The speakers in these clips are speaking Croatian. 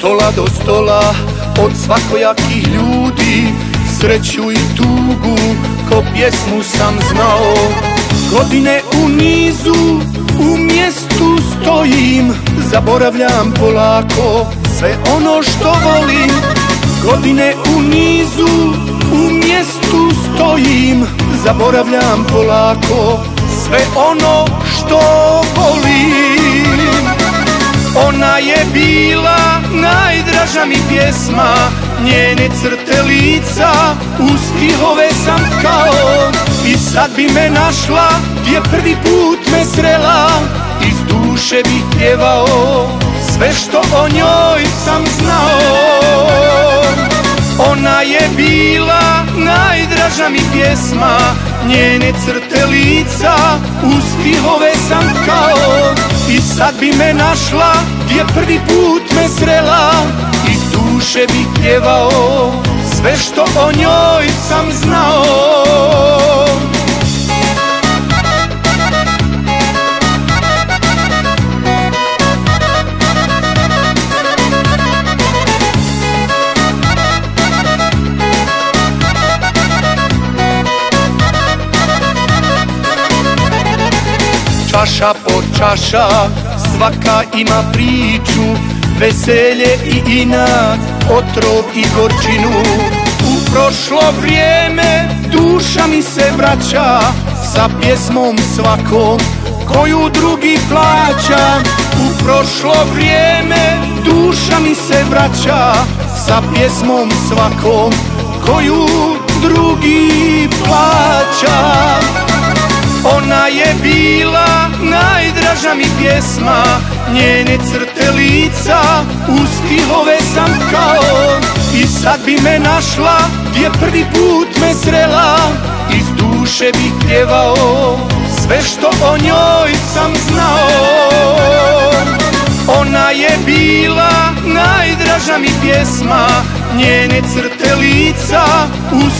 stola do stola Od svakojakih ljudi. Sreću i tugu Ko pjesmu sam znao. Godine u nizu U mjestu stojim. Zaboravljam polako Sve ono što volim. Godine u nizu U mjestu stojim. Zaboravljam polako Sve ono što volim Ona je bila najdraža mi pjesma. Njene crte lica u stihove sam kao. I sad bi me našla gdje prvi put me srela. Iz duše bi pjevao sve što o njoj sam znao. Ona je bila najdraža mi pjesma. Njene crte lica u stihove sam kao I sad bi me našla gdje prvi put me srela. Iz duše bi pjevao sve što o njoj sam znao Čaša po čaša, svaka ima priču Veselje i inat, otrov i gorčinu. U prošlo vrijeme duša mi se vraća Sa pjesmom svakom koju drugi plaća. U prošlo vrijeme duša mi se vraća Sa pjesmom svakom koju drugi plaća ona je bila najdraža mi pjesma Njene crte lica u sam kao. I sad bi me našla gdje prvi put me srela Iz duše bi pjevao sve što o njoj sam znao. Ona je bila najdraža mi pjesma Njene crte lica u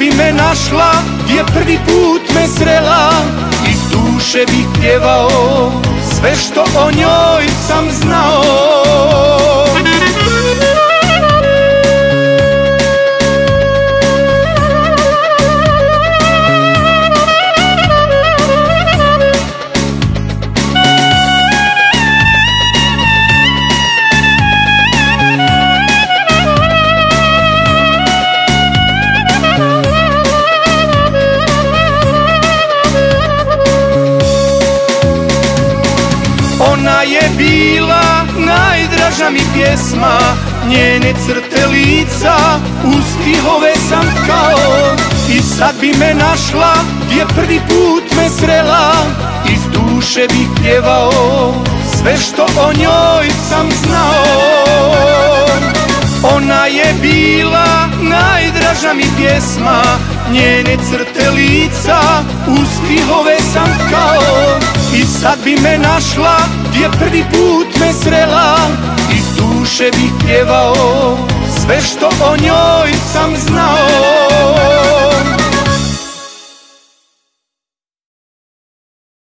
bi me našla gdje prvi put me srela. Iz duše bi pjevao sve što o njoj sam znao mi pjesma Njene crte lica u stihove sam kao I sad bi me našla gdje prvi put me srela Iz duše bi pjevao sve što o njoj sam znao. Ona je bila najdraža mi pjesma Njene crte lica u stihove sam kao I sad bi me našla gdje prvi put me srela duše bi pjevao sve što o njoj sam znao